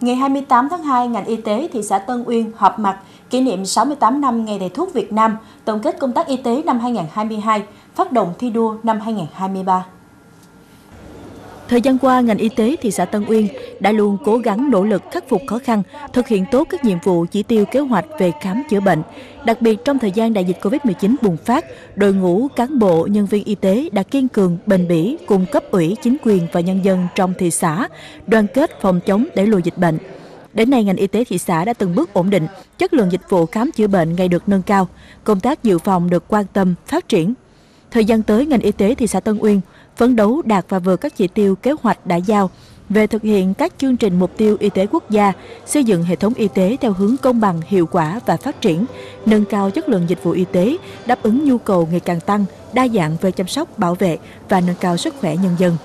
Ngày 28 tháng 2, ngành y tế thị xã Tân Uyên họp mặt kỷ niệm 68 năm Ngày Thầy thuốc Việt Nam, tổng kết công tác y tế năm 2022, phát động thi đua năm 2023. Thời gian qua, ngành y tế thị xã Tân Uyên đã luôn cố gắng nỗ lực khắc phục khó khăn, thực hiện tốt các nhiệm vụ chỉ tiêu kế hoạch về khám chữa bệnh. Đặc biệt trong thời gian đại dịch Covid-19 bùng phát, đội ngũ cán bộ, nhân viên y tế đã kiên cường, bền bỉ cùng cấp ủy, chính quyền và nhân dân trong thị xã, đoàn kết phòng chống đẩy lùi dịch bệnh. Đến nay, ngành y tế thị xã đã từng bước ổn định, chất lượng dịch vụ khám chữa bệnh ngày được nâng cao, công tác dự phòng được quan tâm, phát triển. Thời gian tới, ngành y tế thị xã Tân Uyên phấn đấu đạt và vượt các chỉ tiêu kế hoạch đã giao về thực hiện các chương trình mục tiêu y tế quốc gia, xây dựng hệ thống y tế theo hướng công bằng, hiệu quả và phát triển, nâng cao chất lượng dịch vụ y tế, đáp ứng nhu cầu ngày càng tăng, đa dạng về chăm sóc, bảo vệ và nâng cao sức khỏe nhân dân.